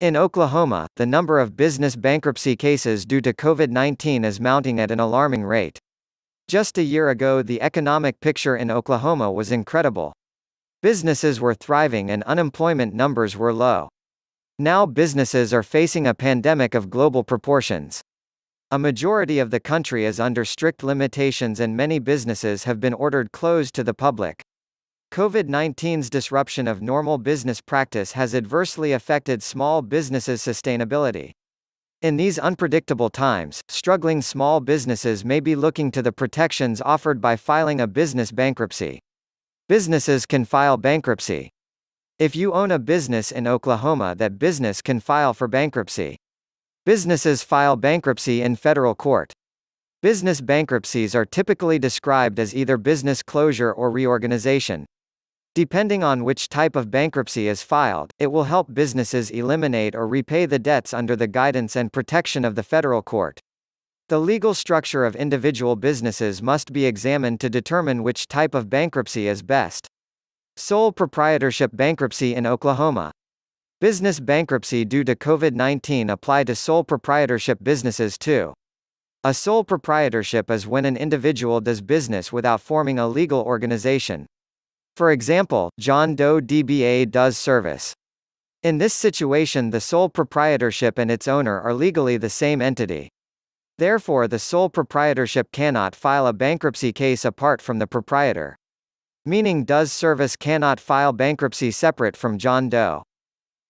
In Oklahoma, the number of business bankruptcy cases due to COVID-19 is mounting at an alarming rate. Just a year ago the economic picture in Oklahoma was incredible. Businesses were thriving and unemployment numbers were low. Now businesses are facing a pandemic of global proportions. A majority of the country is under strict limitations and many businesses have been ordered closed to the public. COVID-19's disruption of normal business practice has adversely affected small businesses' sustainability. In these unpredictable times, struggling small businesses may be looking to the protections offered by filing a business bankruptcy. Businesses can file bankruptcy. If you own a business in Oklahoma that business can file for bankruptcy. Businesses file bankruptcy in federal court. Business bankruptcies are typically described as either business closure or reorganization. Depending on which type of bankruptcy is filed, it will help businesses eliminate or repay the debts under the guidance and protection of the federal court. The legal structure of individual businesses must be examined to determine which type of bankruptcy is best. Sole proprietorship bankruptcy in Oklahoma. Business bankruptcy due to COVID-19 apply to sole proprietorship businesses too. A sole proprietorship is when an individual does business without forming a legal organization. For example, John Doe DBA Doe's Service. In this situation the sole proprietorship and its owner are legally the same entity. Therefore the sole proprietorship cannot file a bankruptcy case apart from the proprietor. Meaning Doe's Service cannot file bankruptcy separate from John Doe.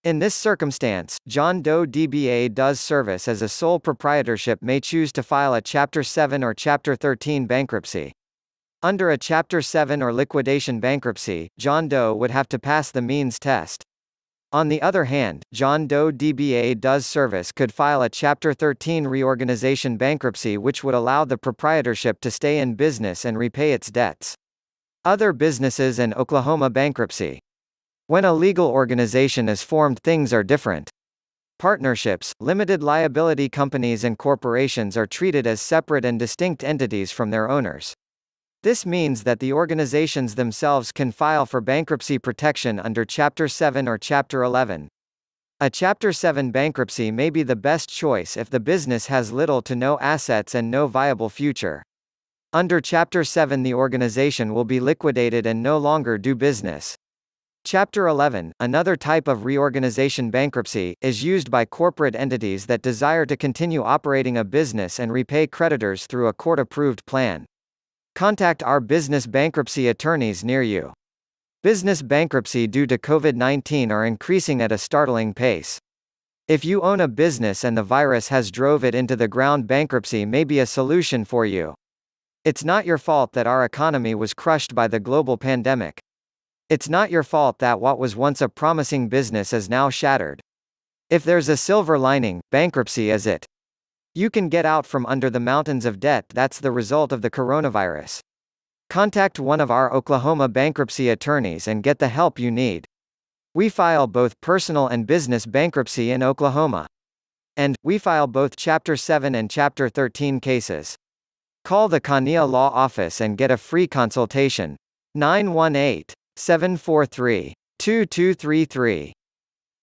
In this circumstance, John Doe DBA Doe's Service as a sole proprietorship may choose to file a Chapter 7 or Chapter 13 bankruptcy. Under a Chapter 7 or liquidation bankruptcy, John Doe would have to pass the means test. On the other hand, John Doe DBA Doe's Service could file a Chapter 13 reorganization bankruptcy which would allow the proprietorship to stay in business and repay its debts. Other businesses and Oklahoma bankruptcy. When a legal organization is formed things are different. Partnerships, limited liability companies and corporations are treated as separate and distinct entities from their owners. This means that the organizations themselves can file for bankruptcy protection under Chapter 7 or Chapter 11. A Chapter 7 bankruptcy may be the best choice if the business has little to no assets and no viable future. Under Chapter 7 the organization will be liquidated and no longer do business. Chapter 11, another type of reorganization bankruptcy, is used by corporate entities that desire to continue operating a business and repay creditors through a court-approved plan. Contact our business bankruptcy attorneys near you. Business bankruptcy due to COVID-19 are increasing at a startling pace. If you own a business and the virus has drove it into the ground bankruptcy may be a solution for you. It's not your fault that our economy was crushed by the global pandemic. It's not your fault that what was once a promising business is now shattered. If there's a silver lining, bankruptcy is it. You can get out from under the mountains of debt that's the result of the coronavirus. Contact one of our Oklahoma bankruptcy attorneys and get the help you need. We file both personal and business bankruptcy in Oklahoma. And, we file both Chapter 7 and Chapter 13 cases. Call the Kania Law Office and get a free consultation. 918 743 2233